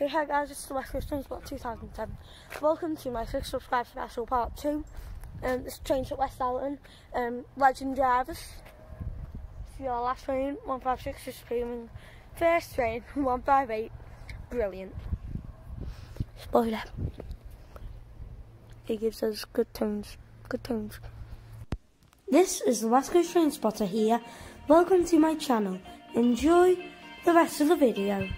So hi guys, it's the West Coast Train Spot 2010. Welcome to my 6 subscribe special part 2. Um, this train's at West Allerton. Um, legend drivers. So your last train, 156 is screaming. First train, 158. Brilliant. Spoiler. It gives us good tones. Good tones. This is the West Coast Train Spotter here. Welcome to my channel. Enjoy the rest of the video.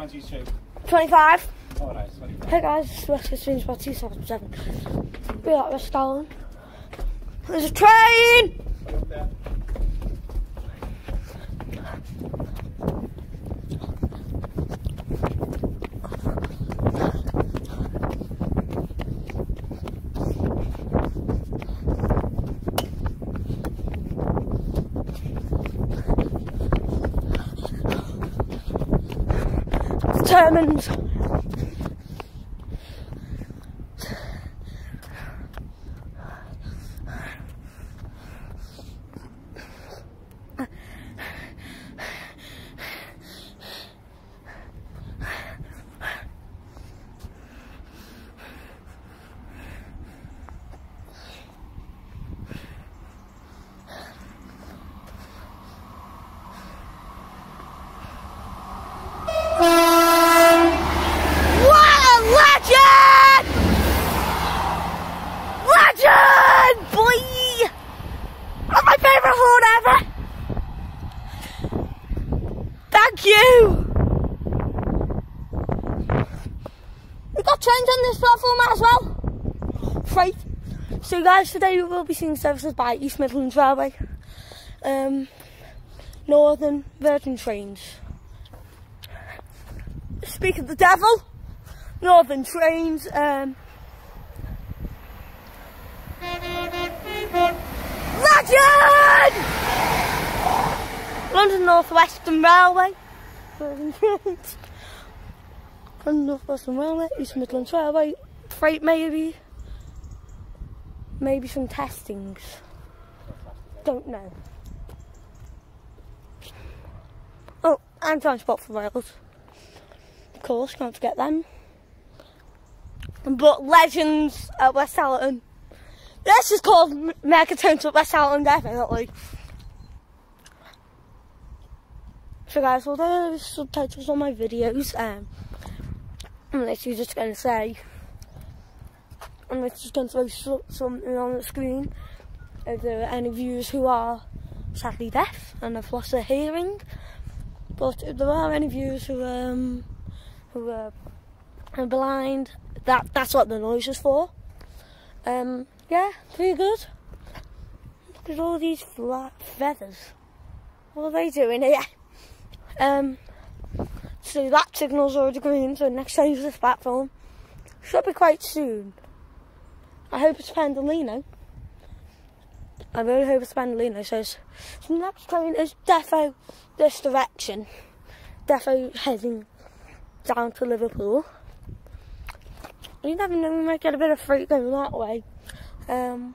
Twelve, twenty-two. 25. Oh, nice. 25. Hey guys, it's West Coast Train Spot 277. We are at West Allerton. There's a train! Determined. What a legend! Legend, boy! That's my favourite horn ever! Thank you! We got trains on this platform as well. Freight. Guys, today we will be seeing services by East Midlands Railway. Um, Northern Virgin Trains. Speak of the devil. Northern Trains. Um, Legend! London North Western Railway. London North Western Railway. East Midlands Railway. Freight maybe. Maybe some testings. Don't know. Oh, and Transport for Wales. Of course, can't forget them. But Legends at West Allerton. This is called M- Megatones at West Allerton, definitely. So guys, although there's subtitles on my videos, um, I'm literally just going to say, I'm literally just going to throw something on the screen. If there are any viewers who are sadly deaf and have lost their hearing, but if there are any viewers who um who are, blind, that that's what the noise is for. Um, yeah, pretty good. Look at all these flat feathers. What are they doing here? Um, so that signal's already green, so next change to this platform should be quite soon. I hope it's Pendolino. I really hope it's Pendolino. So, the next train is defo this direction. Defo heading down to Liverpool. You never know, we might get a bit of freight going that way. Um,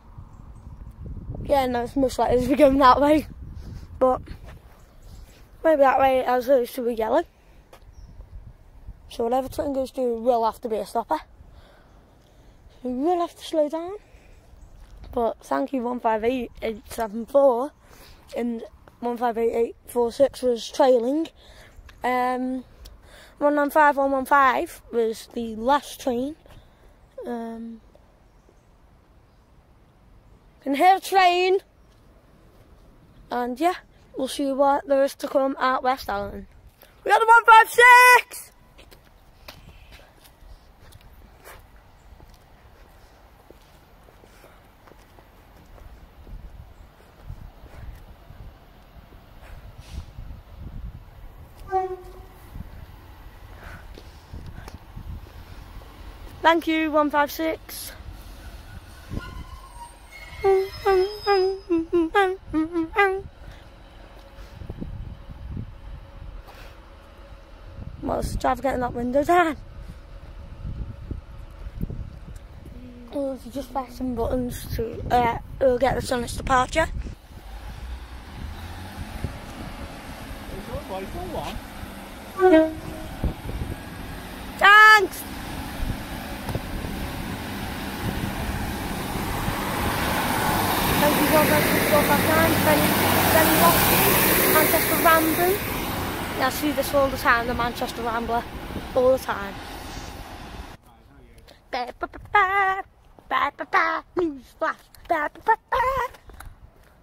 yeah, no, it's most likely to be going that way. But maybe that way as those two are yellow. So whatever train goes through will have to be a stopper. We will have to slow down. But thank you 158874 and 158846 was trailing. Um, 195 115 was the last train. Um, can hear a train. And yeah, we'll see what there is to come at West Allerton. We got the 156! Thank you, 156. What's the driver getting that window down? Well, you just press some buttons to uh, it'll get on its departure. It's all right, go on. Thanks! Thank you very much for your time. Benny, Benny Watson, Manchester Rambler. Yeah, I see this all the time, the Manchester Rambler. All the time. Ba, ba, ba, ba, ba, ba, ba, News flash. Ba, ba, ba, ba.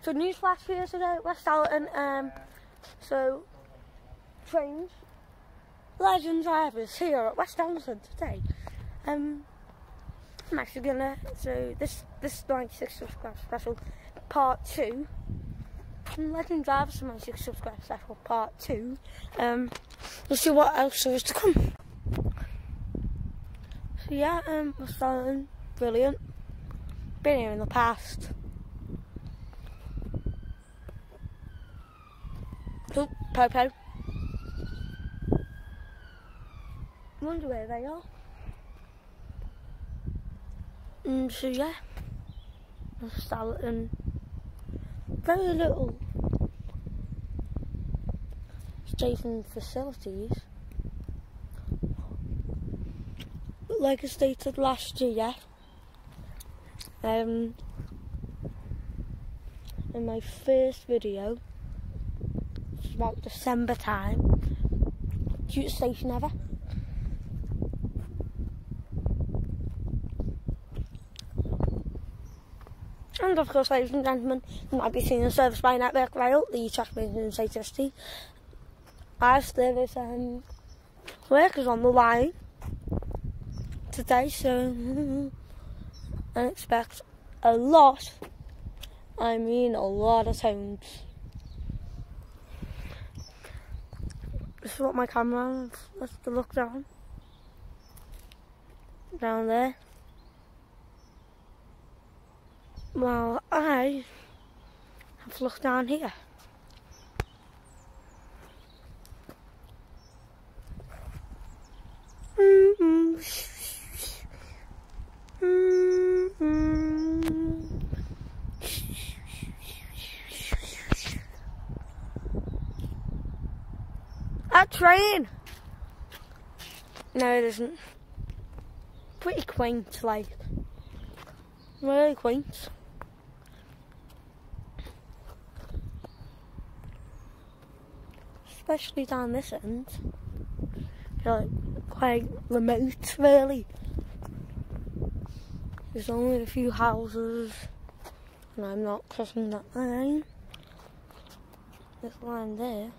So news flash here today West Allerton. Um, so trains, legend drivers here at West Allerton today. Um, I'm actually gonna so this this 96 subscribe special part two. Legend drivers 96 subscribe special part two. Um, we'll see what else there is to come. So yeah, um, West Allerton, brilliant. Been here in the past. Oh, Popo. Wonder where they are. So yeah, salad and very little station facilities. But like I stated last year, um, in my first video, it's about December time, cutest station ever. And of course, ladies and gentlemen, you might be seeing a service by Network Rail, the track maintenance HST. Is um, workers on the line today, so I expect a lot, I mean a lot of sounds. This is what my camera is. Let's look down. Down there. Well, I have looked down here. A train! No, it isn't. Pretty quaint, like. Really quaint. Especially down this end. They're like quite remote, really. There's only a few houses, and I'm not crossing that line. This line there,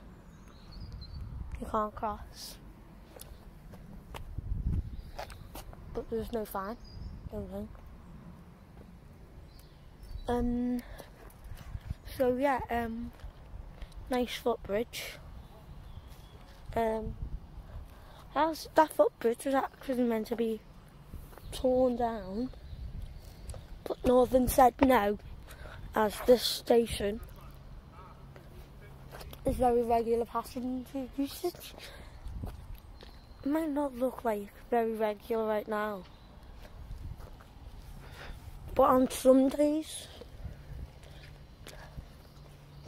you can't cross. But there's no fine, think. Um, so yeah, um, nice footbridge. Um, as that footbridge was actually meant to be torn down, but Northern said no, as this station is very regular passenger usage. It might not look like very regular right now, but on some days,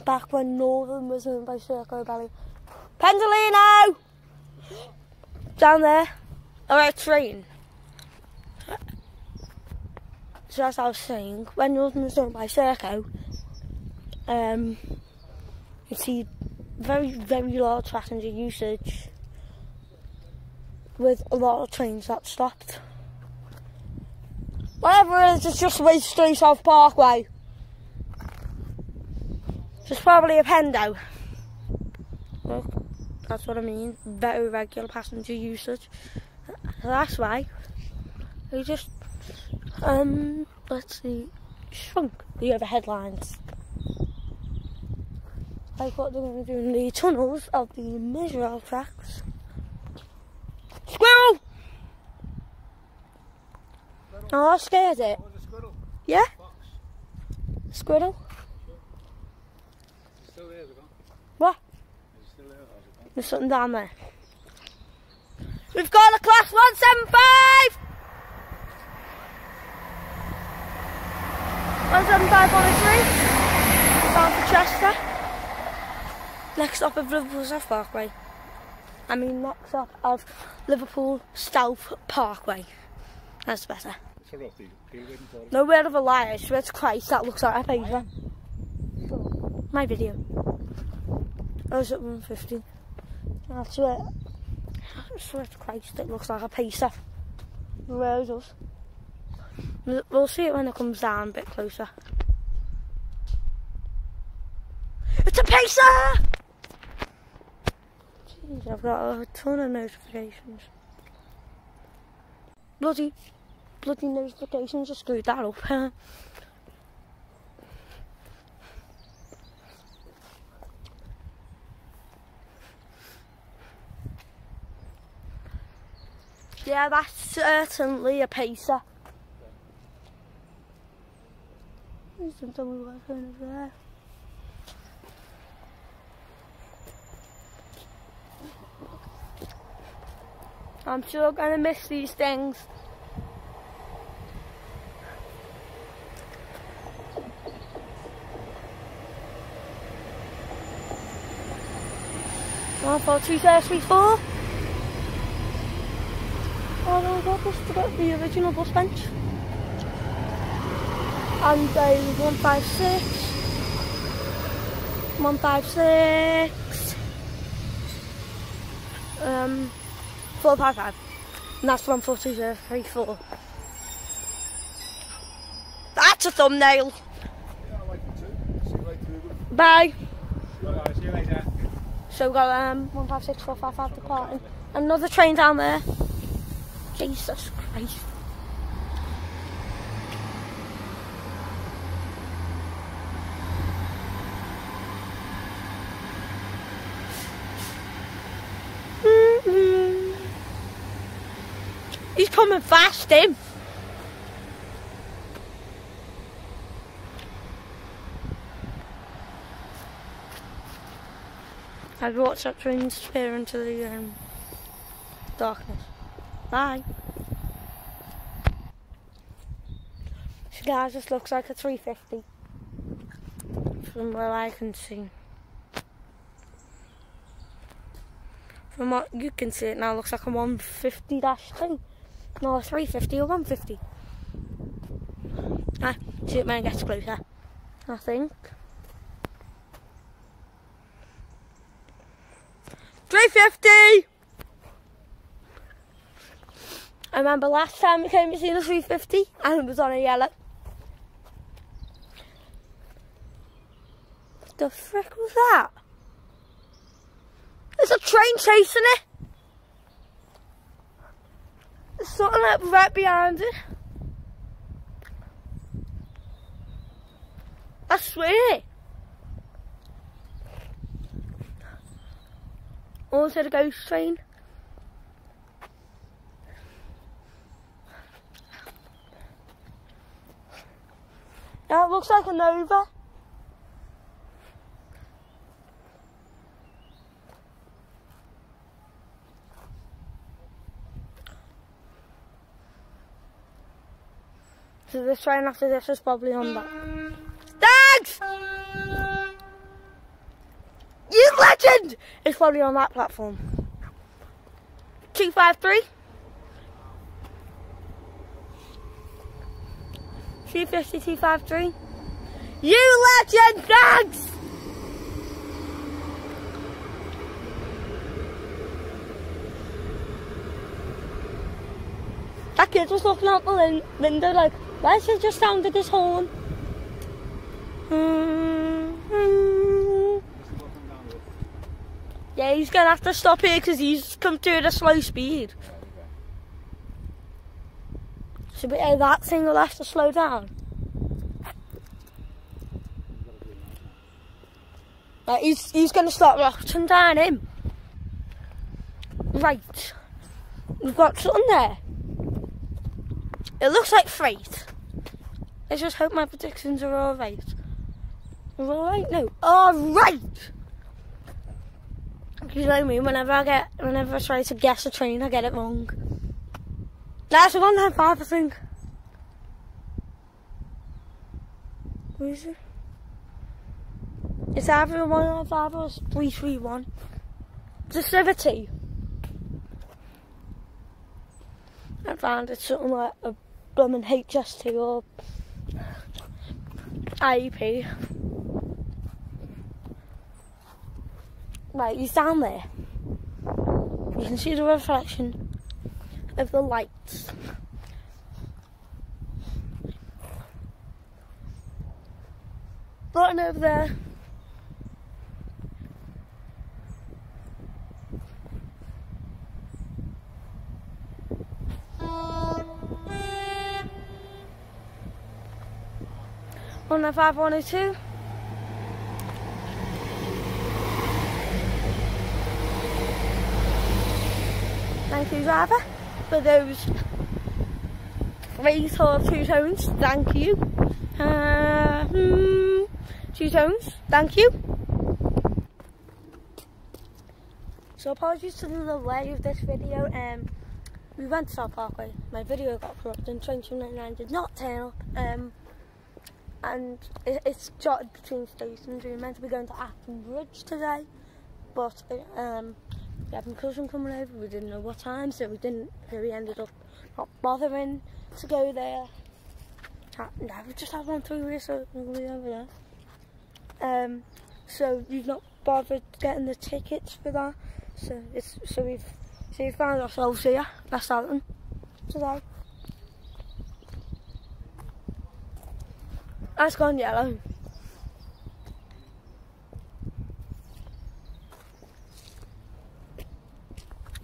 back when Northern was owned by Serco-Abellio, Pendolino! Down there. Or a train. So as I was saying, when Northern was done by Serco, um, you see very, very large passenger usage with a lot of trains that stopped. Whatever it is, it's just a way to straight off Parkway. It's probably a Pendo. That's what I mean. Very regular passenger usage. That's why they just um let's see shrunk the overhead lines. Like what they're gonna do in the tunnels of the Merseyrail tracks. Squirrel! Oh, I scared it. Squirrel. Yeah? Fox. Squirrel? It's still there, is it gone? What? It's still there, or is it gone? There's something down there. We've got a class 175! 175 on the street. Down for Chester. Next stop of Liverpool South Parkway. I mean, next stop of Liverpool South Parkway. That's better. No word of a lie, I swear to Christ, that looks like a pacer. My video. I was at 150. I swear, I swear to Christ, it looks like a pacer. It does. We'll- see it when it comes down a bit closer. It's a pacer! Jeez, I've got a ton of notifications. Bloody bloody notifications just screwed that up. Yeah, that's certainly a pacer. There's something we work over there. I'm sure gonna miss these things. One four two thirty four. This to the original bus bench. And. One five six. Um four five five. And that's one four two zero three four. That's a thumbnail. Yeah, like later, Bye. Later. So we've got um, 156455 departing. Another train down there. Jesus Christ. Mm-mm. He's coming fast, him. I'd watch that train disappear into the um, darkness. Bye. So guys, this looks like a 350 from where I can see. From what you can see, it now looks like a 150-2. No, a 350 or 150. Ah, see it when gets closer. I think. 350! I remember last time we came to see the 350 and it was on a yellow. What the frick was that? There's a train chasing it. There's something like right behind it. I swear. Also the ghost train. It looks like a Nova. So this train after this is probably on that. Thanks! You legend! It's probably on that platform. 253. 350, 253. You legend! Thanks! That kid was looking out the window like, why has he just sounded his horn? It. Yeah, he's gonna have to stop here because he's come through at a slow speed. So but, uh, that thing will have to slow down. He's he's gonna start rocking down him. Right. We've got something there. It looks like freight. Let's just hope my predictions are alright. Alright? No. Alright! You know mean? Whenever I get, whenever I try to guess a train, I get it wrong. That's a 195, I think. Where is it? It's either a 195 or it's 331. It's a T. I found it something like a blooming HST or IEP. Right, he's down there. You can see the reflection of the lights. Right over there. One oh five, one oh two. Thank you, driver, for those three or two tones. Thank you. Uh, hmm, two tones. Thank you. So apologies to the delay of this video. Um, we went to South Parkway. My video got corrupted and 2299 did not turn up. Um, and it, it's jotted between stations. We were meant to be going to Acton Bridge today, but um, had my cousin coming over. We didn't know what time, so we didn't. So we ended up not bothering to go there. No, we just had one through here, so we'll be over there. Um, so we've not bothered getting the tickets for that. So it's so we've so we found ourselves here, West Allerton, today. That's gone yellow.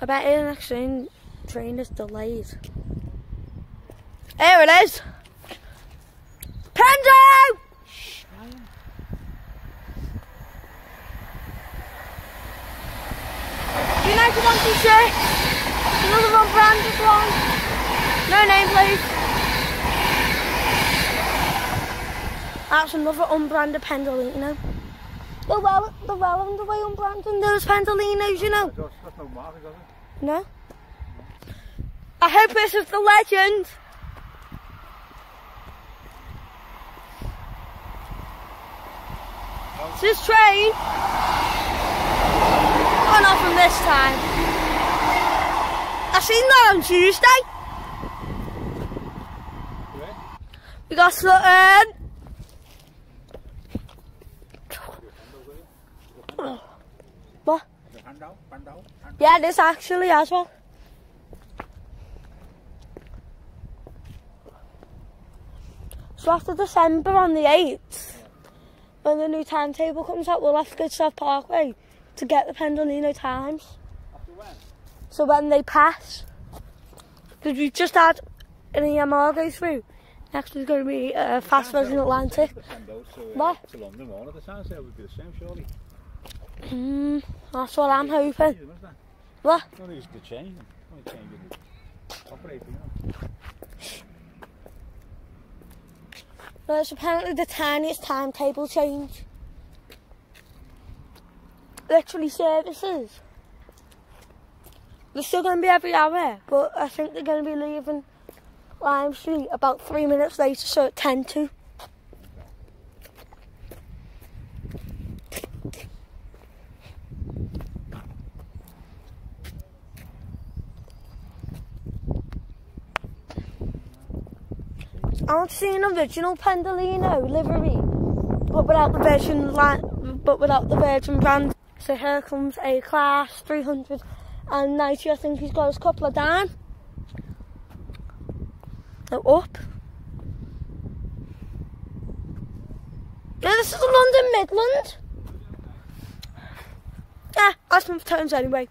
I bet the next train, train is delayed. Here it is! Pendo! United on t-shirt. Another one branded one. No name please. That's another unbranded Pendolino. The well, the well and the way unbranded those Pendolinos, you know. No. I hope this is the legend. This train. Gone off from this time. I seen that on Tuesday. We got something. What? Yeah, this actually as well. So after December on the 8th, when the new timetable comes out, we'll have to go to South Parkway to get the Pendolino times. After when? So when they pass. Because we just had an EMR go through. Next is going to be a uh, Fast Virgin Atlantic. What? To London, one of the sounds there would be the same, surely. Hmm, that's what I'm hoping. What? The chain. Only the operating. Well, it's apparently the tiniest timetable change. Literally services. They're still going to be every hour, but I think they're going to be leaving Lime Street about three minutes later, so at 10 to. I want to see an original Pendolino livery, but without the Virgin but without the Virgin brand. So here comes a class 390. I think he's got his couple of down. So up. Yeah, this is the London Midland. Yeah, that's my times anyway.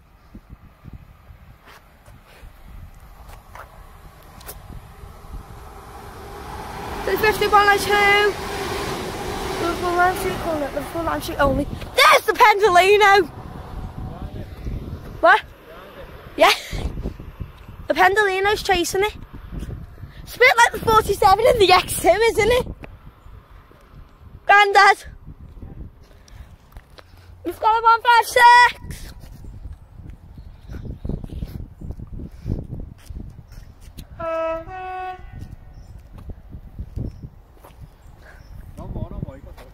51 I 2. Liverpool Lime Street corner, Liverpool Lime Street only. There's the Pendolino! What? Yeah. The Pendolino's chasing it. It's a bit like the 47 in the X2, isn't it? Grandad. We've got a 156. No more, no more. You got that.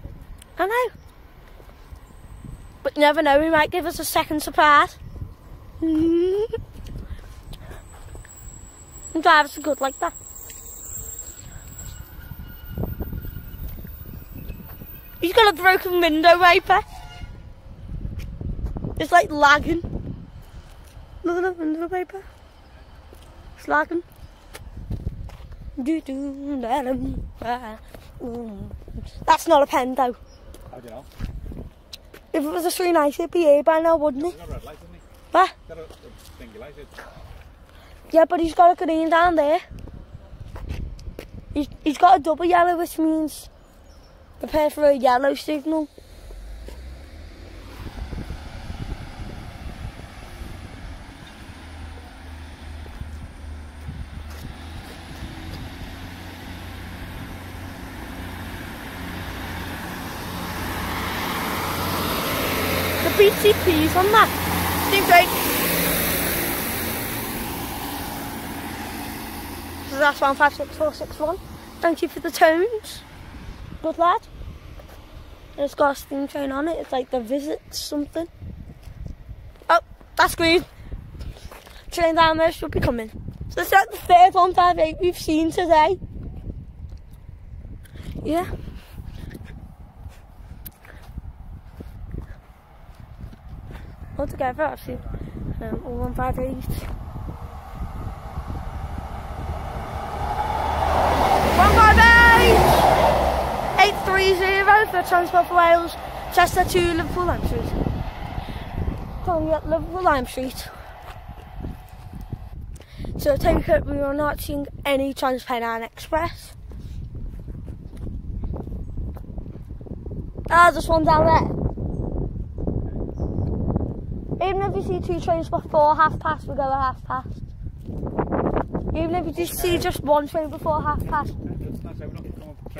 I know. But you never know, he might give us a second surprise. and drivers are good like that. He's got a broken window wiper. It's like lagging. Look at the window wiper. It's lagging. Do do da dum. That's not a pen though. How do you know? If it was a 390, it'd be here by now, wouldn't it? Got a red light, he? What? Got a, a light. Yeah, but he's got a green down there. He's, he's got a double yellow, which means prepare for a yellow signal. 61564661. Thank you for the tones. Good lad. And it's got a steam train on it. It's like the visit something. Oh, that's green. Train down there should be coming. So is like the third 158 we've seen today. Yeah. Altogether, I've um, all 158. on for Transport for Wales, Chester 2, Liverpool Lime Street. Calling at Liverpool Lime Street. So take it, we are not seeing any TransPennine Express. Ah, there's one down there. Even if you see two trains before half past, we go at half past. Even if you just see just one train before half past,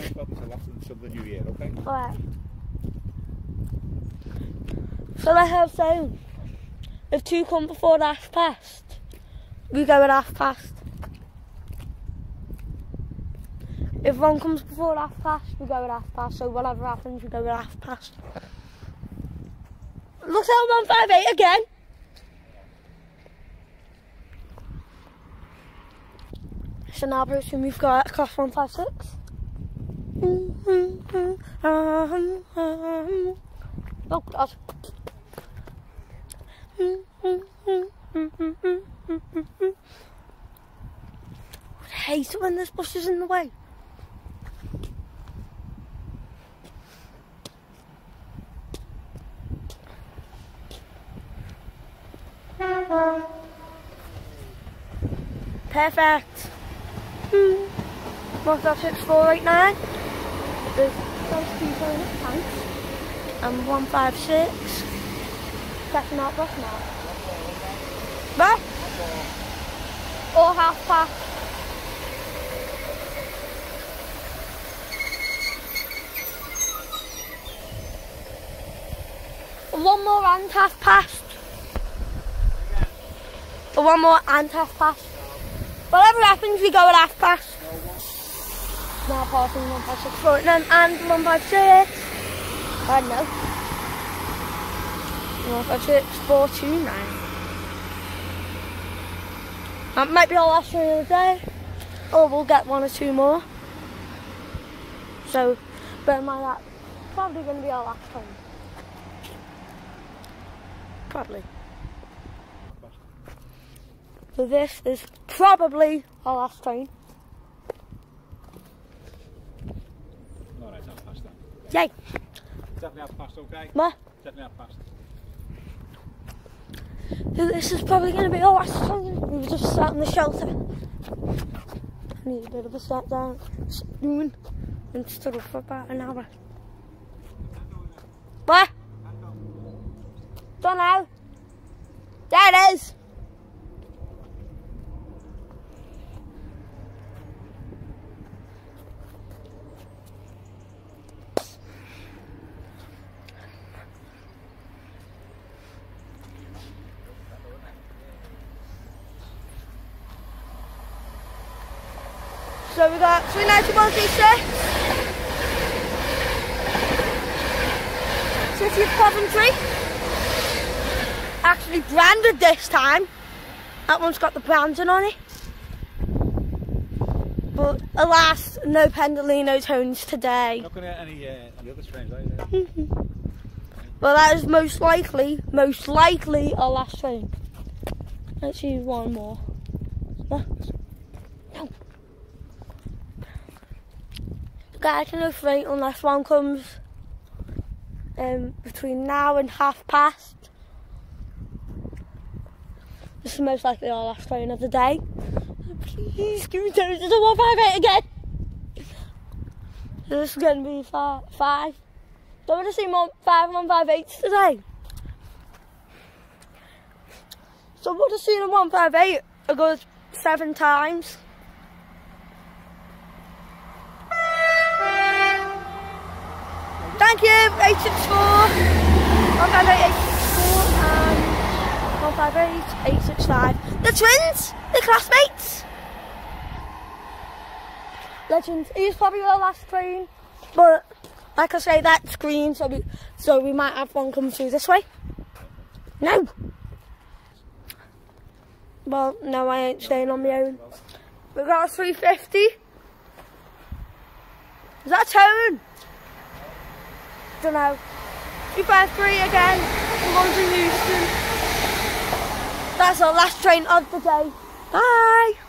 come up train club until the new year, okay? Alright. So I have saying, if two come before half past, we go at half past. If one comes before half past, we go at half past. So whatever happens, we go at half past. Look at 158 again. So now, Bruce, we've got across 156. Oh God. I hate it when there's buses in the way. Perfect. Six four eight nine. There's those two toilet tanks. And one five six. Checking out bus now. What? Or half past. One more and half past. One more and half past. Whatever happens, we go at half past. Passing 156 and, and er 156. I don't know. 156 429. That might be our last train of the day. Or we'll get one or two more. So, bear in mind that probably going to be our last train. Probably. So this is probably our last train. Yay! Definitely half past, okay? Ma, Definitely half past. so this is probably going to be last train. We were just sat in the shelter. I need a bit of a sat down, spoon, and stood up for about an hour. What? Don't know. There it is. So we got 39136. City of Coventry. Actually branded this time. That one's got the branding on it. But alas, no Pendolino tones today. Not going to get any, uh, any other trains, are you? Well, that is most likely, most likely our last train. Let's use one more. What? No. Guys, no freight unless one comes um, between now and half past. This is most likely our last train of the day. Please give me time to the 158 again. This is going to be five. five. Don't want to see more 5158s today. So I would have seen a 158 a good seven times. You, 864, 158, 864, and 158, 865. The twins, the classmates. Legends. He's probably our last train, but like I say, that's green, so we so we might have one come through this way. No. Well, no, I ain't staying on my own. We got a 350. Is that a tone? Don't know. 253 again. We're going to Euston. That's our last train of the day. Bye.